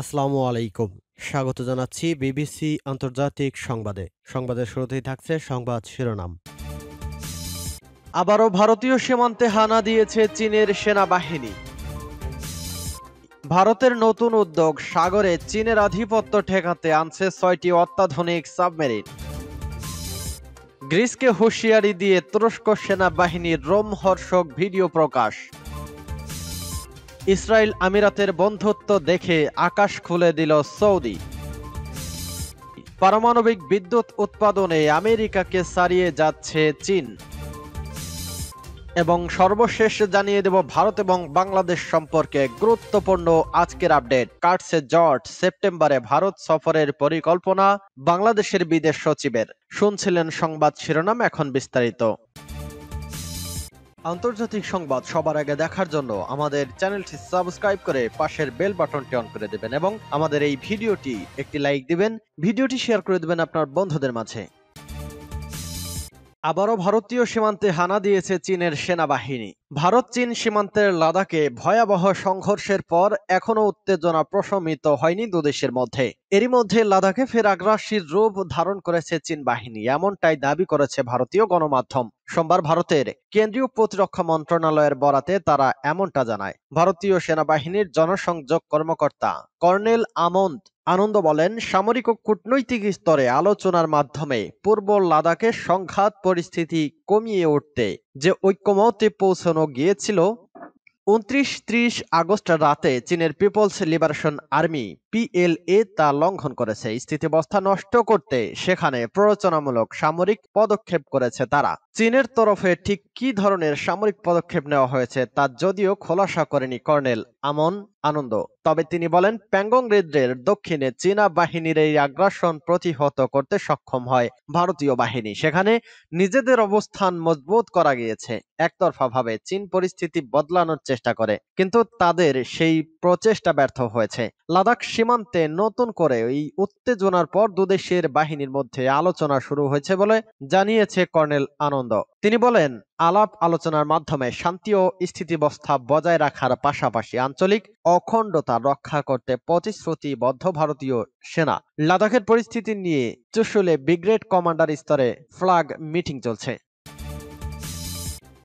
আসসালামু আলাইকুম। স্বাগত জানাচ্ছি বিবিসি আন্তর্জাতিক সংবাদে। সংবাদের শুরুতেই থাকছে সংবাদ শিরোনাম। আবারও ভারতীয় সীমান্তে হানা দিয়েছে চীনের সেনাবাহিনী। ভারতের নতুন উদ্যোগ, সাগরে চীনের আধিপত্য ঠেকাতে আনছে ছয়টি অত্যাধুনিক সাবমেরিন। গ্রিসকে হুঁশিয়ারি দিয়ে তুরস্ক সেনাবাহিনীর রোমহর্ষক ভিডিও প্রকাশ। ইসরায়েল আমিরাতের বন্ধুত্ব দেখে আকাশ খুলে দিল সৌদি। পারমাণবিক বিদ্যুৎ উৎপাদনে আমেরিকাকে ছাড়িয়ে যাচ্ছে চীন। এবং সর্বশেষ জানিয়ে দেব ভারত এবং বাংলাদেশ সম্পর্কে গুরুত্বপূর্ণ আজকের আপডেট। কাটছে জর্জ, সেপ্টেম্বরে ভারত সফরের পরিকল্পনা বাংলাদেশের বিদেশ সচিবের। শুনছিলেন সংবাদ শিরোনাম এখন বিস্তারিত। আন্তর্জাতিক সংবাদ সবার আগে দেখার জন্য আমাদের চ্যানেলটি সাবস্ক্রাইব করে পাশের বেল বাটনটি অন করে দেবেন এবং আমাদের এই ভিডিওটি একটি লাইক দিবেন, ভিডিওটি শেয়ার করে দেবেন আপনার বন্ধুদের মাঝে। আবারও ভারতীয় সীমান্তে হানা দিয়েছে চীনের সেনাবাহিনী। ভারত চীন সীমান্তের লাদাখে ভয়াবহ সংঘর্ষের পর এখনও উত্তেজনা প্রশমিত হয়নি দুদেশের মধ্যে। এরই মধ্যে লাদাখে ফের আগ্রাসীর রূপ ধারণ করেছে চীন বাহিনী, এমনটাই দাবি করেছে ভারতীয় গণমাধ্যম। সোমবার ভারতের কেন্দ্রীয় প্রতিরক্ষা মন্ত্রণালয়ের বরাতে তারা এমনটা জানায়। ভারতীয় সেনাবাহিনীর জনসংযোগ কর্মকর্তা কর্নেল আমন্দ আনন্দ বলেন, সামরিক ও কূটনৈতিক স্তরে আলোচনার মাধ্যমে পূর্ব লাদাখে সংঘাত পরিস্থিতি কমিয়ে উঠতে যে ঐক্যমতে পৌঁছানো গিয়েছিল উনত্রিশ ত্রিশ আগস্ট রাতে চীনের পিপলস লিবারেশন আর্মি পিএলএ তা লঙ্ঘন করেছে। স্থিতিবস্থা নষ্ট করতে সেখানে প্ররোচনামূলক সামরিক পদক্ষেপ করেছে তারা। চীনের তরফে ঠিক কি ধরনের সামরিক পদক্ষেপ নেওয়া হয়েছে তা যদিও খোলাসা করেনি কর্নেল আমন আনন্দ। তবে তিনি বলেন, প্যাংগং হ্রদের দক্ষিণে চীনা বাহিনীর এই আগ্রাসন প্রতিহত করতে সক্ষম হয় ভারতীয় বাহিনী। সেখানে নিজেদের অবস্থান মজবুত করা গিয়েছে। একতরফা ভাবে চীন পরিস্থিতি বদলানোর চেষ্টা করে, কিন্তু তাদের সেই প্রচেষ্টা ব্যর্থ হয়েছে। লাদাখ সীমান্তে নতুন করে এই উত্তেজনার পর দুদেশের বাহিনীর মধ্যে আলোচনা শুরু হয়েছে বলে জানিয়েছে কর্নেল আনন্দ। তিনি বলেন, আলাপ আলোচনার মাধ্যমে শান্তি ও স্থিতিবস্থা বজায় রাখার পাশাপাশি আঞ্চলিক অখণ্ডতা রক্ষা করতে প্রতিশ্রুতিবদ্ধ ভারতীয় সেনা। লাদাখের পরিস্থিতি নিয়ে চুশুলে ব্রিগেড কমান্ডার স্তরে ফ্লাগ মিটিং চলছে।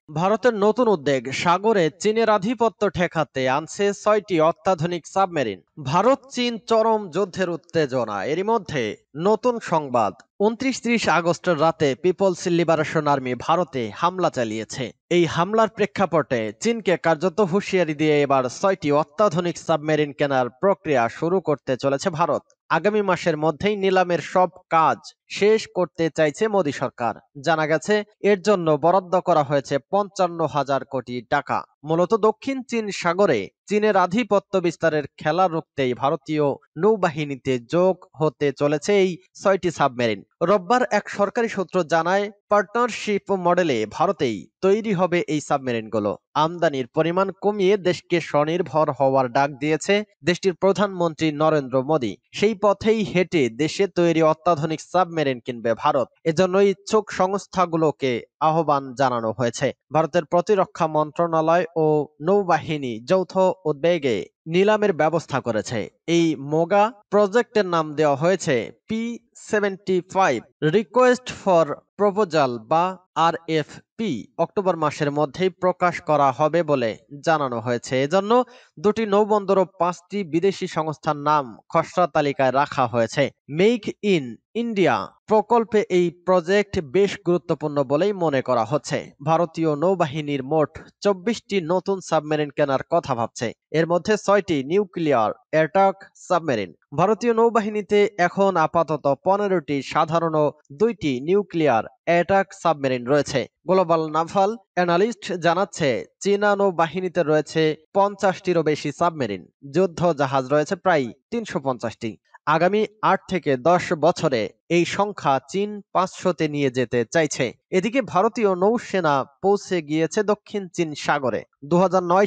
ভারতের নতুন উদ্যোগ সাগরে চীনের আধিপত্য ঠেকাতে আনছে ছয়টি অত্যাধুনিক সাবমেরিন। ভারত, চীন চরম যুদ্ধের উত্তেজনা। এরই মধ্যে নতুন সংবাদ, উনত্রিশ ত্রিশ আগস্টের রাতে পিপলস লিবারেশন আর্মি ভারতে হামলা চালিয়েছে। এই হামলার প্রেক্ষাপটে চীনকে কার্যত হুঁশিয়ারি দিয়ে এবার ছয়টি অত্যাধুনিক সাবমেরিন কেনার প্রক্রিয়া শুরু করতে চলেছে ভারত। আগামী মাসের মধ্যেই নিলামের সব কাজ শেষ করতে চাইছে মোদী সরকার। জানা গেছে, এর জন্য বরাদ্দ করা হয়েছে পঞ্চান্ন হাজার কোটি টাকা। মূলত দক্ষিণ চীন সাগরে চীনের আধিপত্য বিস্তারের খেলা রুখতেই ভারতীয় নৌবাহিনীতে যোগ হতে চলেছে এই ছয়টি সাবমেরিন। রোববার এক সরকারি সূত্র জানায়, পার্টনারশিপ মডেলে ভারতেই তৈরি হবে এই সাবমেরিনগুলো। আমদানির পরিমাণ কমিয়ে দেশকে স্বনির্ভর হওয়ার ডাক দিয়েছে দেশটির প্রধানমন্ত্রী নরেন্দ্র মোদী। সেই পথেই হেঁটে দেশে তৈরি অত্যাধুনিক সাবমেরিন কিনবে ভারত। এজন্য ইচ্ছুক সংস্থাগুলোকে আহ্বান জানানো হয়েছে। ভারতের প্রতিরক্ষা মন্ত্রণালয় ও নৌবাহিনী যৌথ উদ্বেগে নিলামের ব্যবস্থা করেছে। এই মোগা প্রজেক্টের নাম দেওয়া হয়েছে P seventy five request for proposal বা আর এফ পি অক্টোবর মাসের মধ্যেই প্রকাশ করা হবে বলে জানানো হয়েছে। এজন্য দুটি নৌবন্দর ও পাঁচটি বিদেশি সংস্থার নাম খসড়া তালিকায় রাখা হয়েছে। মেক ইন ইন্ডিয়া প্রকল্পে এই প্রজেক্ট বেশ গুরুত্বপূর্ণ বলেই মনে করা হচ্ছে। ভারতীয় নৌবাহিনীর মোট চব্বিশটি নতুন সাবমেরিন কেনার কথা ভাবছে। এর মধ্যে ছয়টি নিউক্লিয়ার অ্যাটাক সাবমেরিন। ভারতীয় নৌবাহিনীতে এখন আপাতত পনেরোটি সাধারণ দুইটি নিউক্লিয়ার অ্যাটাক সাবমেরিন রয়েছে। গ্লোবাল নাভাল অ্যানালিস্ট জানাচ্ছে, চীনা নৌবাহিনীতে রয়েছে পঞ্চাশটিরও বেশি সাবমেরিন। যুদ্ধ জাহাজ রয়েছে প্রায় তিনশো পঞ্চাশটি। আগামী আট থেকে দশ বছরে এই সংখ্যা চীন পাঁচশোতে নিয়ে যেতে চাইছে। এদিকে ভারতীয় নৌসেনা পৌঁছে গিয়েছে দক্ষিণ চীন সাগরে। দু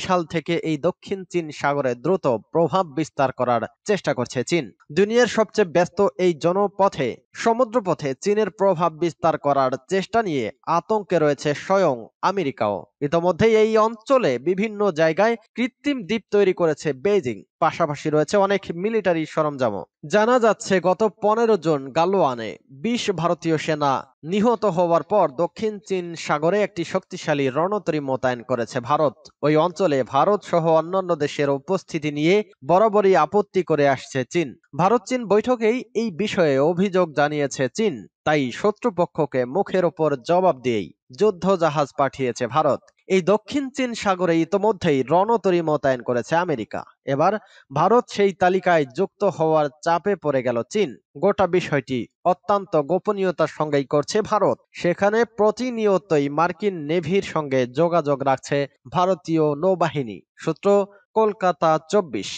সাল থেকে এই দক্ষিণ চীন সাগরে দ্রুত প্রভাব বিস্তার করার চেষ্টা করছে চীন। দুনিয়ার সবচেয়ে ব্যস্ত এই জনপথে, সমুদ্রপথে চীনের প্রভাব বিস্তার করার চেষ্টা নিয়ে আতঙ্কে রয়েছে স্বয়ং আমেরিকাও। ইতোমধ্যে এই অঞ্চলে বিভিন্ন জায়গায় কৃত্রিম দ্বীপ তৈরি করেছে বেজিং পাশাপাশি রয়েছে অনেক মিলিটারি সরঞ্জামও। জানা যাচ্ছে, গত পনেরো জন গালোয়ানে বিশ ভারতীয় সেনা নিহত হওয়ার পর দক্ষিণ চীন সাগরে একটি শক্তিশালী রণতরী মোতায়েন করেছে ভারত। ওই অঞ্চলে ভারত সহ অন্যান্য দেশের উপস্থিতি নিয়ে বরাবরই আপত্তি করে আসছে চীন। ভারত চীন বৈঠকেই এই বিষয়ে অভিযোগ জানিয়েছে চীন। তাই শত্রুপক্ষকে মুখের ওপর জবাব দিয়েই যুদ্ধ জাহাজ পাঠিয়েছে ভারত। এই দক্ষিণ চীন সাগরে ইতোমধ্যেই রণতরী মোতায়েন করেছে আমেরিকা। এবার ভারত সেই তালিকায় যুক্ত হওয়ার চাপে পড়ে গেল চীন। গোটা বিষয়টি অত্যন্ত গোপনীয়তার সঙ্গেই করছে ভারত। সেখানে প্রতিনিয়তই মার্কিন নেভির সঙ্গে যোগাযোগ রাখছে ভারতীয় নৌবাহিনী। সূত্র, কলকাতা চব্বিশ।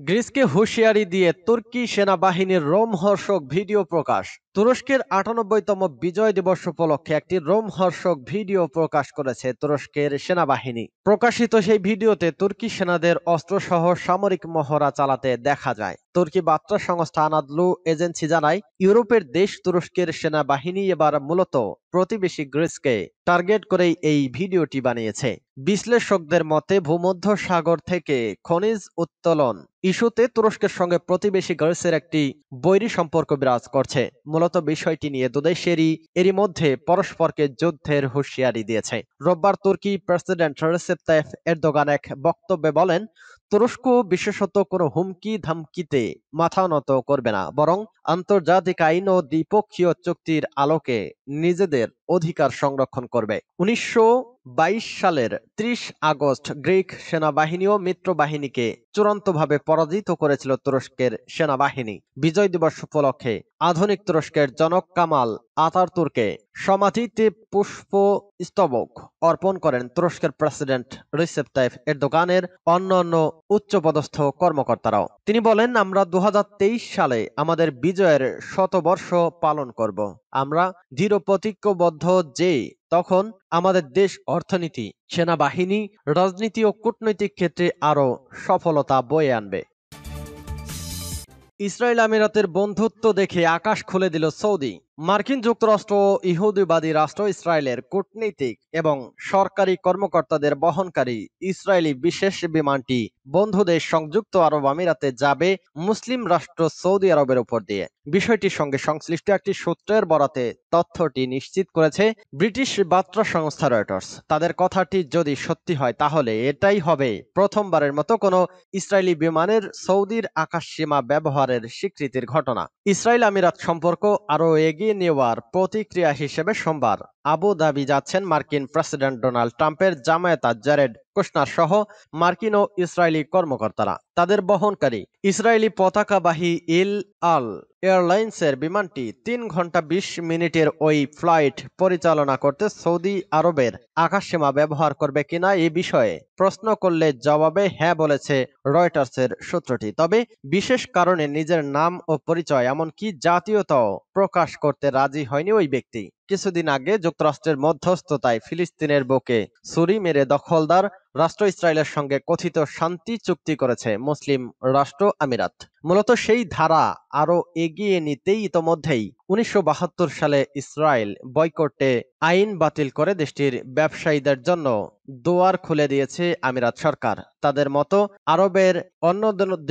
গ্রিসকে হুঁশিয়ারি দিয়ে তুর্কি সেনাবাহিনীর রোমহর্ষক ভিডিও প্রকাশ। তুরস্কের আটানব্বইতম বিজয় দিবস উপলক্ষে একটি রোমহর্ষক ভিডিও প্রকাশ করেছে তুরস্কের সেনাবাহিনী। প্রকাশিত সেই ভিডিওতে তুর্কি সেনাদের অস্ত্রসহ সামরিক মহড়া চালাতে দেখা যায়। তুর্কি বার্তা সংস্থা আনাদলু এজেন্সি জানায়, ইউরোপের দেশ তুরস্কের সেনাবাহিনী এবার মূলত প্রতিবেশী গ্রিসকে টার্গেট করেই এই ভিডিওটি বানিয়েছে। বিশ্লেষকদের মতে, ভূমধ্য সাগর থেকে খনিজ উত্তোলন ইস্যুতে তুরস্কের সঙ্গে প্রতিবেশী গ্রিসের একটি বৈরী সম্পর্ক বিরাজ করছে। মূলত বিষয়টি নিয়ে দুদেশেরই এরই মধ্যে পরস্পরকে যুদ্ধের হুঁশিয়ারি দিয়েছে। রোববার তুর্কি প্রেসিডেন্ট রেসেপ তাইফ এরদোগান এক বক্তব্যে বলেন, তুরস্ক বিশেষত কোনো হুমকি ধামকিতে মাথা নত করবে না, বরং আন্তর্জাতিক আইন ও দ্বিপক্ষীয় চুক্তির আলোকে নিজেদের অধিকার সংরক্ষণ করবে। উনিশশো বাইশ সালের ত্রিশ আগস্ট গ্রিক সেনাবাহিনী ও মিত্র বাহিনীকে চূড়ান্তভাবে পরাজিত করেছিল তুরস্কের সেনাবাহিনী। বিজয় দিবস উপলক্ষে আধুনিক তুরস্কের জনক কামাল আতারতুর্কে সমাধিতে পুষ্প স্তবক অর্পণ করেন তুরস্কের প্রেসিডেন্ট রিসেপ তাইফ এরদোগানের অন্যান্য উচ্চপদস্থ কর্মকর্তারাও। তিনি বলেন, আমরা দু হাজার তেইশ সালে আমাদের বিজয়ের শতবর্ষ পালন করব। আমরা দৃঢ় প্রতিজ্ঞবদ্ধ যে তখন আমাদের দেশ অর্থনীতি, সেনাবাহিনী, রাজনীতি ও কূটনৈতিক ক্ষেত্রে আরও সফলতা বয়ে আনবে। ইসরায়েল আমিরাতের বন্ধুত্ব দেখে আকাশ খুলে দিল সৌদি। মার্কিন যুক্তরাষ্ট্র, ইহুদিবাদী রাষ্ট্র ইসরায়েলের কূটনীতিক এবং সরকারি কর্মকর্তাদের বহনকারী ইসরায়েলি বিশেষ বিমানটি বন্ধুদেশ সংযুক্ত আরব আমিরাতে যাবে মুসলিম রাষ্ট্র সৌদি আরবের উপর দিয়ে। বিষয়টির সঙ্গে সংশ্লিষ্ট একটি সূত্রের বরাতে তথ্যটি নিশ্চিত করেছে ব্রিটিশ বার্তা সংস্থা রয়টার্স। তাদের কথাটি যদি সত্যি হয়, তাহলে এটাই হবে প্রথমবারের মতো কোনো ইসরায়েলি বিমানের সৌদির আকাশ সীমা ব্যবহারের স্বীকৃতির ঘটনা। ইসরায়েল আমিরাত সম্পর্ক আরও এগিয়ে নেওয়ার প্রতিক্রিয়া হিসেবে সোমবার। আবু দাবি যাচ্ছেন মার্কিন প্রেসিডেন্ট ডোনাল্ড ট্রাম্পের জামায়াতা জারেড কুশনার সহ মার্কিন ও ইসরায়েলি কর্মকর্তারা। তাদের বহনকারী ইসরায়েলি পতাকাবাহী ইল আল এয়ারলাইন্সের বিমানটি তিন ঘণ্টা বিশ মিনিটের ওই ফ্লাইট পরিচালনা করতে সৌদি আরবের আকাশসীমা ব্যবহার করবে কিনা এ বিষয়ে প্রশ্ন করলে জবাবে হ্যাঁ বলেছে রয়টার্সের সূত্রটি। তবে বিশেষ কারণে নিজের নাম ও পরিচয় এমনকি জাতীয়তাও প্রকাশ করতে রাজি হয়নি ওই ব্যক্তি। কিছুদিন আগে যুক্তরাষ্ট্রের মধ্যস্থতায় ফিলিস্তিনের বুকে ছুরি মেরে দখলদার রাষ্ট্র ইসরায়েলের সঙ্গে কথিত শান্তি চুক্তি করেছে মুসলিম রাষ্ট্র আমিরাত। মূলত সেই ধারা আরও এগিয়ে নিতেই ইতোমধ্যেই উনিশশো বাহাত্তর সালে ইসরায়েল বয়কটে আইন বাতিল করে দেশটির ব্যবসায়ীদের জন্য দোয়ার খুলে দিয়েছে আমিরাত সরকার। তাদের মতো আরবের অন্য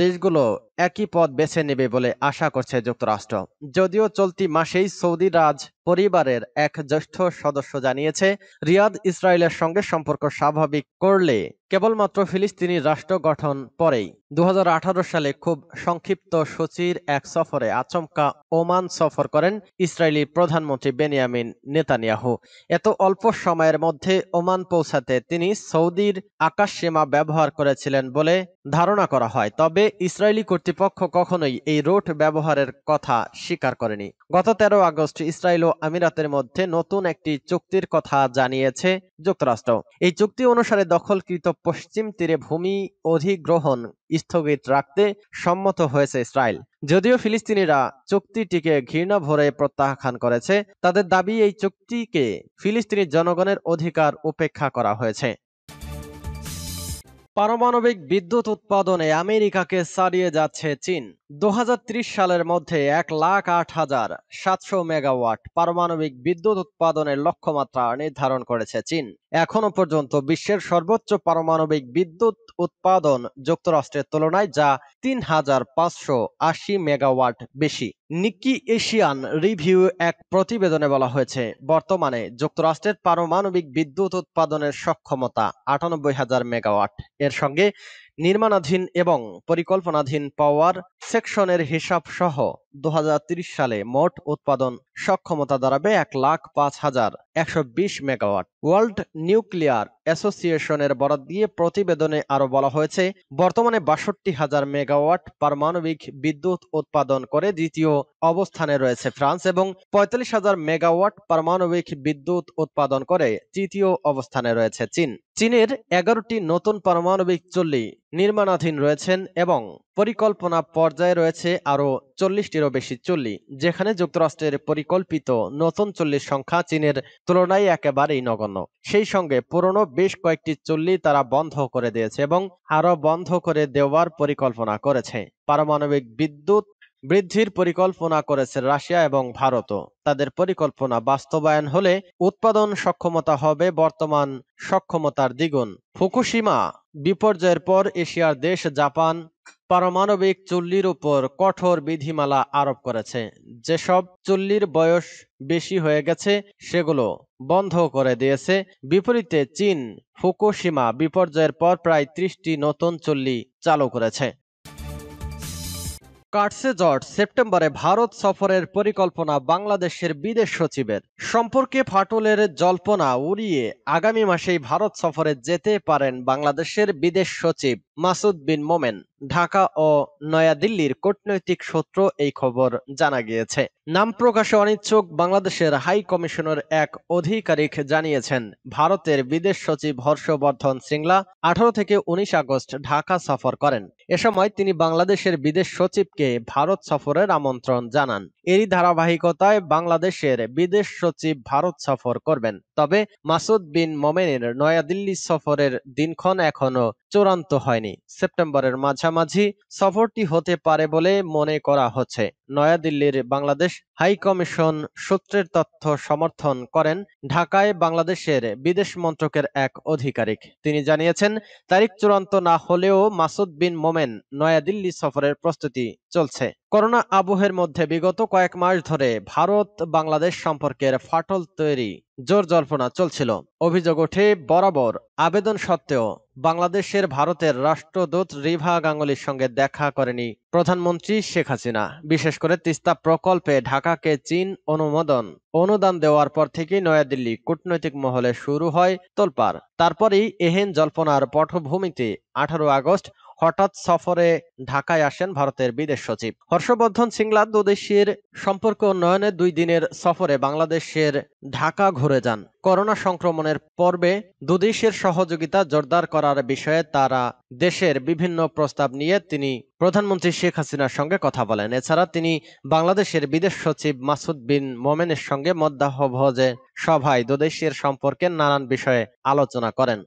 দেশগুলো একই পথ বেছে নেবে বলে আশা করছে যুক্তরাষ্ট্র। যদিও চলতি মাসেই সৌদি রাজ পরিবারের এক জ্যেষ্ঠ সদস্য জানিয়েছে, রিয়াদ ইসরায়েলের সঙ্গে সম্পর্ক স্বাভাবিক করলে 나라에 কেবলমাত্র ফিলিস্তিনি রাষ্ট্র গঠন পরেই দু হাজার আঠারো সালে খুব সংক্ষিপ্ত সূচির এক সফরে আচমকা ওমান সফর করেন ইসরায়েলি প্রধানমন্ত্রী বেনিয়ামিন নেতানিয়াহু। এত অল্প সময়ের মধ্যে ওমান পৌঁছাতে তিনি সৌদির আকাশ সীমা ব্যবহার করেছিলেন বলে ধারণা করা হয়, তবে ইসরায়েলি কর্তৃপক্ষ কখনোই এই রুট ব্যবহারের কথা স্বীকার করেনি। গত তেরো আগস্ট ইসরায়েল ও আমিরাতের মধ্যে নতুন একটি চুক্তির কথা জানিয়েছে যুক্তরাষ্ট্র। এই চুক্তি অনুসারে দখলকৃত পশ্চিম তীরে ভূমি অধিগ্রহণ স্থগিত রাখতে সম্মত হয়েছে ইসরায়েল। যদিও ফিলিস্তিনিরা চুক্তিটিকে ঘৃণা ভরে প্রত্যাখ্যান করেছে, তাদের দাবি এই চুক্তিকে ফিলিস্তিনি জনগণের অধিকার উপেক্ষা করা হয়েছে। পারমাণবিক বিদ্যুৎ উৎপাদনে আমেরিকাকে ছাড়িয়ে যাচ্ছে চীন। দু হাজার ত্রিশ সালের মধ্যে এক লাখ আট হাজার সাতশো মেগাওয়াট পারমাণবিক বিদ্যুৎ উৎপাদনের লক্ষ্যমাত্রা নির্ধারণ করেছে চীন। এখনও পর্যন্ত বিশ্বের সর্বোচ্চ পারমাণবিক বিদ্যুৎ উৎপাদন যুক্তরাষ্ট্রের তুলনায় যা তিন হাজার পাঁচশো আশি মেগাওয়াট বেশি। নিকি এশিয়ান রিভিউ এক প্রতিবেদনে বলা হয়েছে, বর্তমানে যুক্তরাষ্ট্রের পারমাণবিক বিদ্যুৎ উৎপাদনের সক্ষমতা আটানব্বই হাজার মেগাওয়াট। এর সঙ্গে নির্মাণাধীন এবং পরিকল্পনাধীন পাওয়ার সেকশনের হিসাব সহ দু সালে মোট উৎপাদন সক্ষমতা দাঁড়াবে এক লাখ পাঁচ হাজার একশো বিশ মেগাওয়াট। ওয়ার্ল্ড নিউক্লিয়ার অ্যাসোসিয়েশনের বরাদ দিয়ে প্রতিবেদনে আরও বলা হয়েছে, বর্তমানে বাষট্টি হাজার মেগাওয়াট পারমাণবিক বিদ্যুৎ উৎপাদন করে দ্বিতীয় অবস্থানে রয়েছে ফ্রান্স এবং পঁয়তাল্লিশ হাজার মেগাওয়াট পারমাণবিক বিদ্যুৎ উৎপাদন করে তৃতীয় অবস্থানে রয়েছে চীন। চীনের এগারোটি নতুন পারমাণবিক চল্লি নির্মাণাধীন রয়েছেন এবং পরিকল্পনা পর্যায়ে রয়েছে আরও চল্লিশটিরও বেশি চল্লি, যেখানে যুক্তরাষ্ট্রের পরিকল্পিত নতুন চল্লিশ সংখ্যা চীনের তুলনায় একেবারেই নগণ্য। সেই সঙ্গে পুরনো বেশ কয়েকটি চল্লি তারা বন্ধ করে দিয়েছে এবং আরও বন্ধ করে দেওয়ার পরিকল্পনা করেছে। পারমাণবিক বিদ্যুৎ বৃদ্ধির পরিকল্পনা করেছে রাশিয়া এবং ভারতও। তাদের পরিকল্পনা বাস্তবায়ন হলে উৎপাদন সক্ষমতা হবে বর্তমান সক্ষমতার দ্বিগুণ। ফুকুশিমা, বিপর্যয়ের পর এশিয়ার দেশ জাপান, পারমাণবিক চুল্লির উপর কঠোর বিধিমালা আরোপ করেছে। যেসব চুল্লির বয়স বেশি হয়ে গেছে, সেগুলো বন্ধ করে দিয়েছে। বিপরীতে চীন, ফুকুশিমা বিপর্যয়ের পর প্রায় ত্রিশটি নতুন চুল্লি চালু করেছে। কাটসে জট সেপ্টেম্বরে ভারত সফরের পরিকল্পনা বাংলাদেশের বিদেশ সচিবের। সম্পর্কে ফাটলের জল্পনা উড়িয়ে আগামী মাসেই ভারত সফরে যেতে পারেন বাংলাদেশের বিদেশ সচিব মাসুদ বিন মোমেন। ঢাকা ও নয়াদিল্লির কূটনৈতিক সূত্র এই খবর জানা গিয়েছে। নাম প্রকাশে অনিচ্ছুক বাংলাদেশের হাই কমিশনের এক আধিকারিক জানিয়েছেন, ভারতের বিদেশ সচিব হর্ষবর্ধন সিংলা আঠারো থেকে উনিশ আগস্ট ঢাকা সফর করেন। এ সময় তিনি বাংলাদেশের বিদেশ সচিবকে ভারত সফরের আমন্ত্রণ জানান। এরই ধারাবাহিকতায় বাংলাদেশের বিদেশ সচিব ভারত সফর করবেন। তবে মাসুদ বিন মোমেনের নয়াদিল্লি সফরের দিনক্ষণ এখনও চূড়ান্ত হয়নি। সেপ্টেম্বরের মাঝামাঝি সফরটি হতে পারে বলে মনে করা হচ্ছে। নয়াদিল্লির বাংলাদেশ হাই কমিশন সূত্রের তথ্য সমর্থন করেন ঢাকায় বাংলাদেশের বিদেশ মন্ত্রকের এক আধিকারিক তিনি জানিয়েছেন, তারিখ চূড়ান্ত না হলেও মাসুদ বিন মোমেন নয়াদিল্লি সফরের প্রস্তুতি চলছে। করোনা আবহের মধ্যে বিগত কয়েক মাস ধরে ভারত বাংলাদেশ সম্পর্কের ফাটল তৈরি জোর জল্পনা চলছিল। অভিযোগ ওঠে, বরাবর আবেদন সত্ত্বেও বাংলাদেশের ভারতের রাষ্ট্রদূত রিভা গাঙ্গুলির সঙ্গে দেখা করেনি প্রধানমন্ত্রী শেখ হাসিনা, বিশেষ করে তিস্তা প্রকল্পে ঢাকাকে চীন অনুমোদন, অনুদান দেওয়ার পর থেকেই নয়াদিল্লি কূটনৈতিক মহলে শুরু হয় তোলপার তারপরই এহেন জল্পনার পটভূমিতে আঠারো আগস্ট হঠাৎ সফরে ঢাকায় আসেন ভারতের বিদেশ সচিব। হর্ষবর্ধন সিংলা দুদেশের সম্পর্ক উন্নয়নে দুই দিনের সফরে বাংলাদেশের ঢাকা ঘুরে যান। করোনা সংক্রমণের পর্বে দুদেশের সহযোগিতা জোরদার করার বিষয়ে তারা দেশের বিভিন্ন প্রস্তাব নিয়ে তিনি প্রধানমন্ত্রী শেখ হাসিনার সঙ্গে কথা বলেন। এছাড়া তিনি বাংলাদেশের বিদেশ সচিব মাসুদ বিন মোমেনের সঙ্গে মধ্যাহ্নভোজে সভায় দুদেশের সম্পর্কে নানান বিষয়ে আলোচনা করেন।